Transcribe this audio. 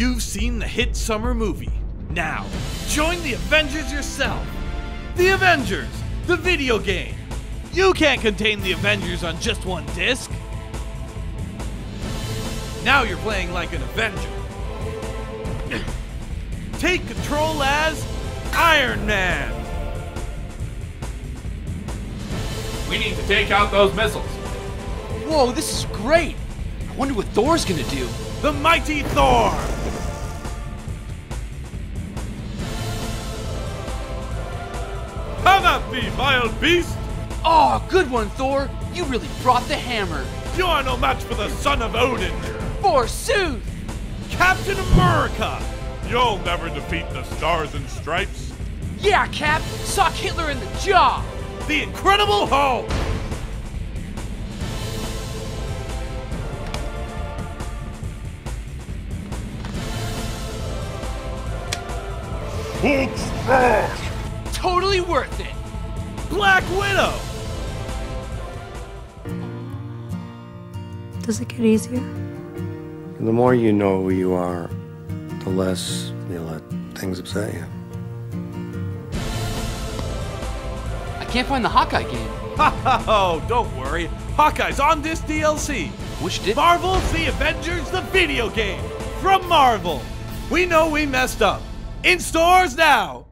You've seen the hit summer movie. Now, join the Avengers yourself. The Avengers, the video game. You can't contain the Avengers on just one disc. Now you're playing like an Avenger. Take control as Iron Man. We need to take out those missiles. Whoa, this is great! I wonder what Thor's gonna do. The mighty Thor. Come at me, vile beast! Oh, good one, Thor! You really brought the hammer. You are no match for the son of Odin. Forsooth! Captain America! You'll never defeat the Stars and Stripes. Yeah, Cap! Sock Hitler in the jaw! The Incredible Hulk! Hulk smash! Totally worth it! Black Widow! Does it get easier? The more you know who you are, the less you let things upset you. I can't find the Hawkeye game. Oh, don't worry. Hawkeye's on this DLC. Which did? Marvel's The Avengers, the video game. From Marvel. We know we messed up. In stores now.